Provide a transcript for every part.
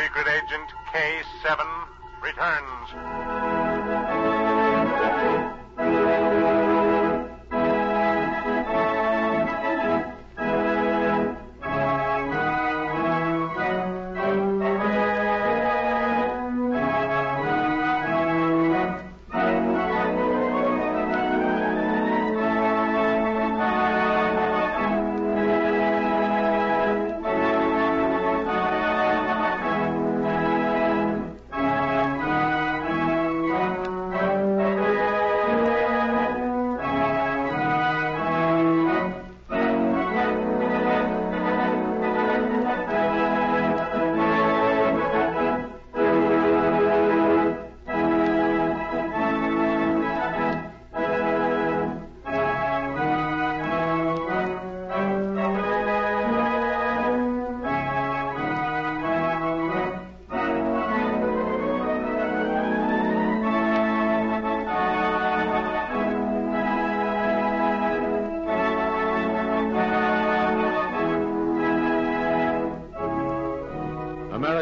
Secret Agent K7 returns.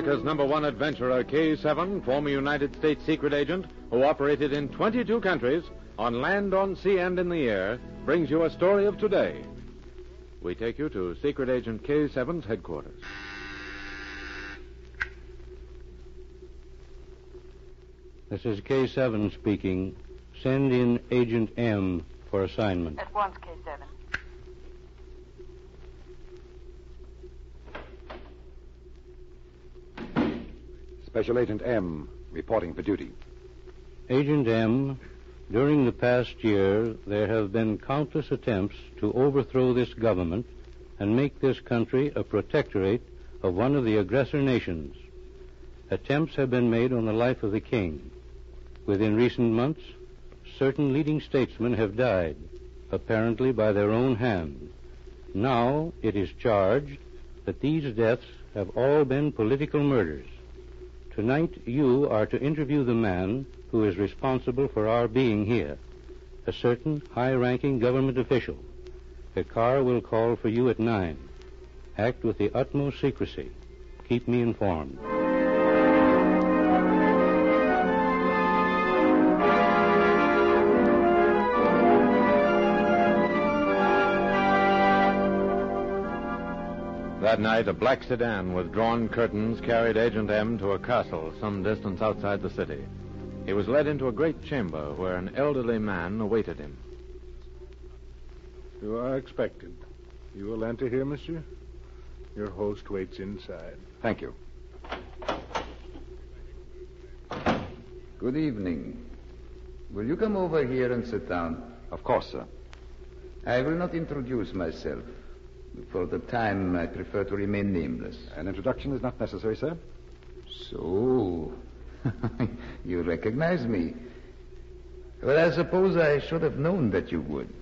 America's number one adventurer, K7, former United States secret agent who operated in 22 countries, on land, on sea, and in the air, brings you a story of today. We take you to Secret Agent K7's headquarters. This is K7 speaking. Send in Agent M for assignment. At once, K7. Special Agent M, reporting for duty. Agent M, during the past year, there have been countless attempts to overthrow this government and make this country a protectorate of one of the aggressor nations. Attempts have been made on the life of the king. Within recent months, certain leading statesmen have died, apparently by their own hand. Now it is charged that these deaths have all been political murders. Tonight you are to interview the man who is responsible for our being here, a certain high-ranking government official. A car will call for you at nine. Act with the utmost secrecy. Keep me informed. That night, a black sedan with drawn curtains carried Agent M to a castle some distance outside the city. He was led into a great chamber where an elderly man awaited him. You are expected. You will enter here, monsieur. Your host waits inside. Thank you. Good evening. Will you come over here and sit down? Of course, sir. I will not introduce myself. For the time, I prefer to remain nameless. An introduction is not necessary, sir. So, you recognize me. Well, I suppose I should have known that you would.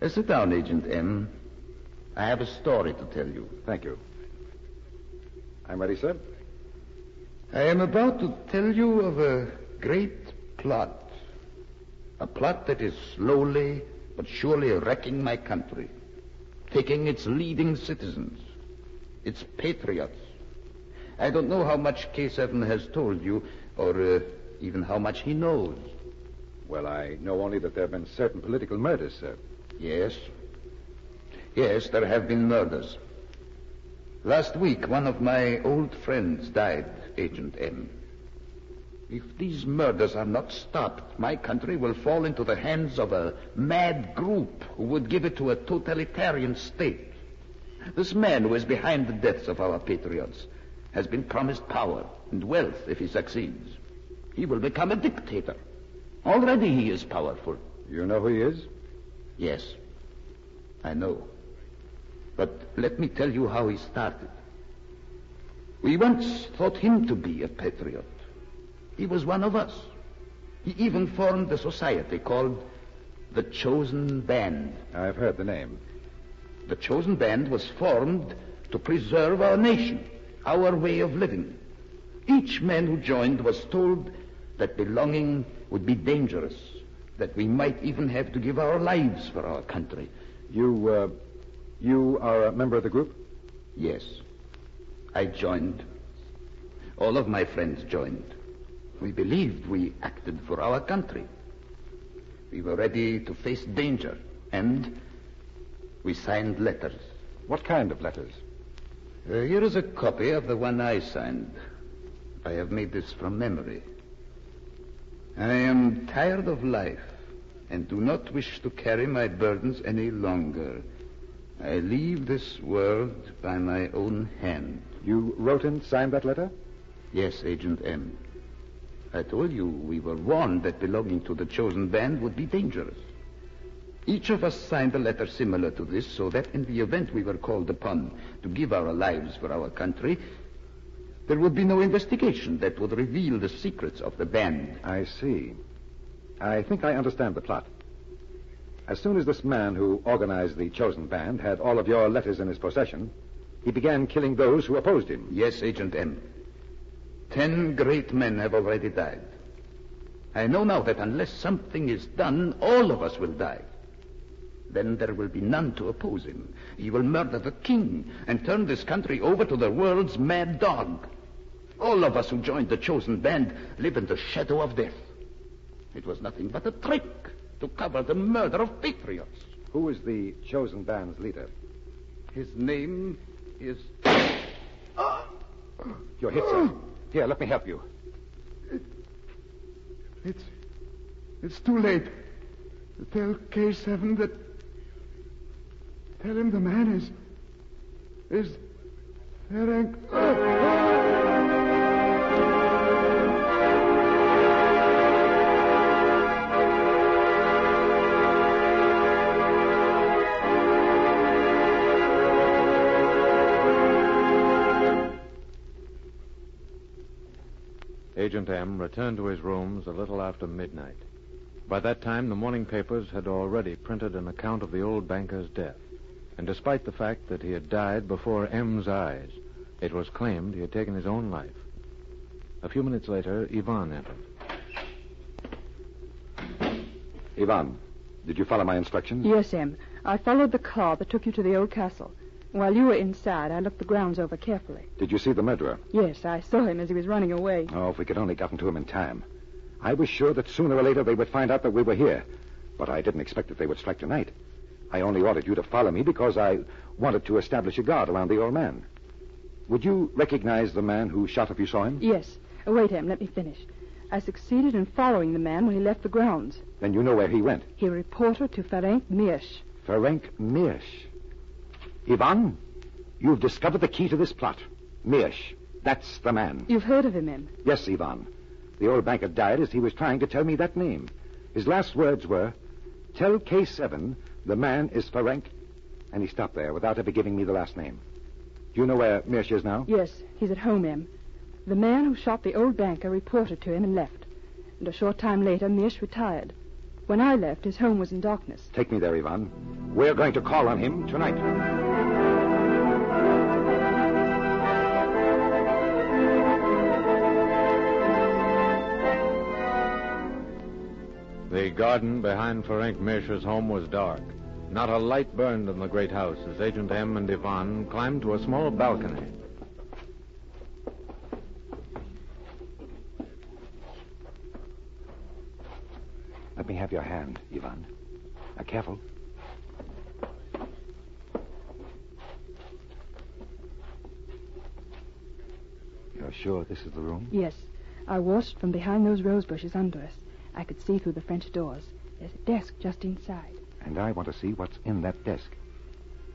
Uh, sit down, Agent M. I have a story to tell you. Thank you. I'm ready, sir. I am about to tell you of a great plot. A plot that is slowly but surely wrecking my country, taking its leading citizens, its patriots. I don't know how much K7 has told you, or uh, even how much he knows. Well, I know only that there have been certain political murders, sir. Yes. Yes, there have been murders. Last week, one of my old friends died, Agent M. If these murders are not stopped, my country will fall into the hands of a mad group who would give it to a totalitarian state. This man who is behind the deaths of our patriots has been promised power and wealth if he succeeds. He will become a dictator. Already he is powerful. You know who he is? Yes, I know. But let me tell you how he started. We once thought him to be a patriot. He was one of us. He even formed a society called the Chosen Band. I've heard the name. The Chosen Band was formed to preserve our nation, our way of living. Each man who joined was told that belonging would be dangerous, that we might even have to give our lives for our country. You, uh, you are a member of the group? Yes, I joined. All of my friends joined. We believed we acted for our country. We were ready to face danger, and we signed letters. What kind of letters? Uh, here is a copy of the one I signed. I have made this from memory. I am tired of life and do not wish to carry my burdens any longer. I leave this world by my own hand. You wrote and signed that letter? Yes, Agent M. I told you we were warned that belonging to the chosen band would be dangerous. Each of us signed a letter similar to this so that in the event we were called upon to give our lives for our country, there would be no investigation that would reveal the secrets of the band. I see. I think I understand the plot. As soon as this man who organized the chosen band had all of your letters in his possession, he began killing those who opposed him. Yes, Agent M. Ten great men have already died. I know now that unless something is done, all of us will die. Then there will be none to oppose him. He will murder the king and turn this country over to the world's mad dog. All of us who joined the chosen band live in the shadow of death. It was nothing but a trick to cover the murder of patriots. Who is the chosen band's leader? His name is. You're hit, sir. Here, let me help you. It's. It's too late. Tell K7 that. Tell him the man is. is. Ferenc. Agent M returned to his rooms a little after midnight. By that time, the morning papers had already printed an account of the old banker's death. And despite the fact that he had died before M's eyes, it was claimed he had taken his own life. A few minutes later, Ivan entered. Ivan, did you follow my instructions? Yes, M. I followed the car that took you to the old castle. While you were inside, I looked the grounds over carefully. Did you see the murderer? Yes, I saw him as he was running away. Oh, if we could only gotten to him in time. I was sure that sooner or later they would find out that we were here. But I didn't expect that they would strike tonight. I only ordered you to follow me because I wanted to establish a guard around the old man. Would you recognize the man who shot if you saw him? Yes. Wait, Em, let me finish. I succeeded in following the man when he left the grounds. Then you know where he went. He reported to Ferenc Mirsch. Ferenc Mirsch. Ivan, you've discovered the key to this plot. Mirsch. That's the man. You've heard of him, Em. Yes, Ivan. The old banker died as he was trying to tell me that name. His last words were, Tell K7 the man is Ferenc. And he stopped there without ever giving me the last name. Do you know where Mirsch is now? Yes, he's at home, Em. The man who shot the old banker reported to him and left. And a short time later, Mirsch retired. When I left, his home was in darkness. Take me there, Ivan. We're going to call on him tonight. The garden behind Ferenc Mirsch's home was dark. Not a light burned in the great house as Agent M and Ivan climbed to a small balcony. Let me have your hand, Ivan. Now, careful. You're sure this is the room? Yes. I watched from behind those rose bushes under us. I could see through the French doors. There's a desk just inside. And I want to see what's in that desk.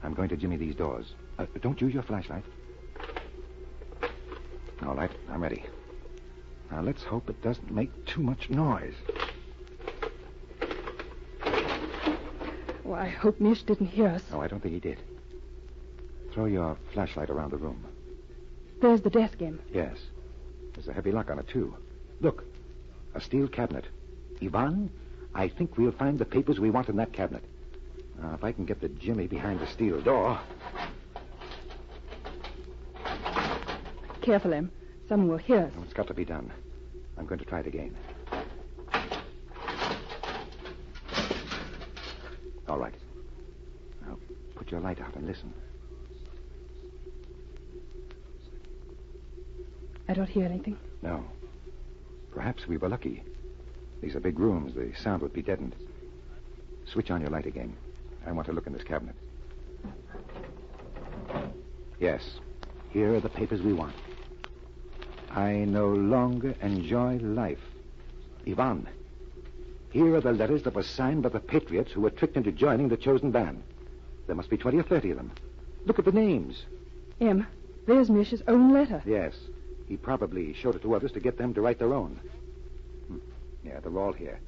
I'm going to jimmy these doors. Uh, don't use your flashlight. All right, I'm ready. Now, let's hope it doesn't make too much noise. Oh, I hope Mirsch didn't hear us. No, I don't think he did. Throw your flashlight around the room. There's the desk, Em. Yes. There's a heavy lock on it, too. Look, a steel cabinet. Ivan, I think we'll find the papers we want in that cabinet. Now, if I can get the jimmy behind the steel door. Careful, Em. Someone will hear us. It's got to be done. I'm going to try it again. All right. Now, put your light out and listen. I don't hear anything. No. Perhaps we were lucky. These are big rooms. The sound would be deadened. Switch on your light again. I want to look in this cabinet. Yes. Here are the papers we want. I no longer enjoy life. Ivan. Here are the letters that were signed by the patriots who were tricked into joining the chosen band. There must be 20 or 30 of them. Look at the names. M, there's Mirsch's own letter. Yes. He probably showed it to others to get them to write their own. Yeah, they're all here.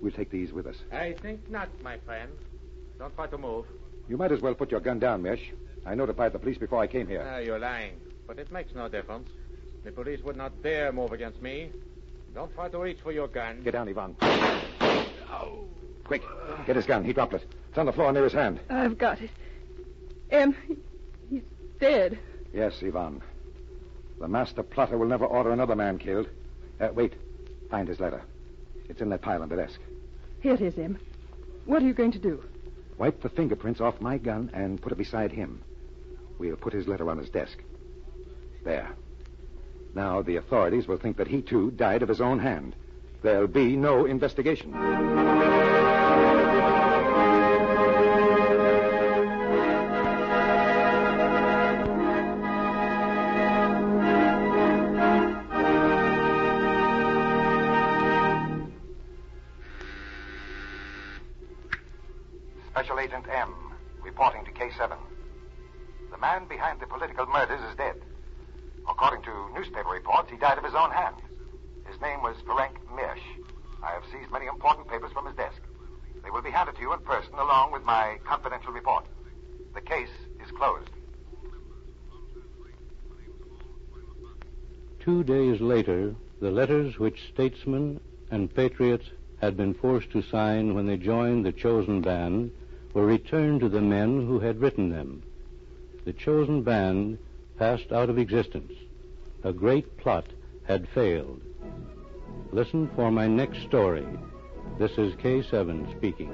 We'll take these with us. I think not, my friend. Don't try to move. You might as well put your gun down, Mirsch. I notified the police before I came here. Ah, you're lying. But it makes no difference. The police would not dare move against me. Don't try to reach for your gun. Get down, Ivan. Quick, get his gun. He dropped it. It's on the floor near his hand. I've got it. M, he's dead. Yes, Ivan. The master plotter will never order another man killed. Uh, wait. Find his letter. It's in that pile on the desk. Here it is, M. What are you going to do? Wipe the fingerprints off my gun and put it beside him. We'll put his letter on his desk. There. Now the authorities will think that he, too, died of his own hand. There'll be no investigation. Man behind the political murders is dead. According to newspaper reports, he died of his own hand. His name was Ferenc Mirsch. I have seized many important papers from his desk. They will be handed to you in person along with my confidential report. The case is closed. Two days later, the letters which statesmen and patriots had been forced to sign when they joined the chosen band were returned to the men who had written them. The chosen band passed out of existence. A great plot had failed. Listen for my next story. This is K7 speaking.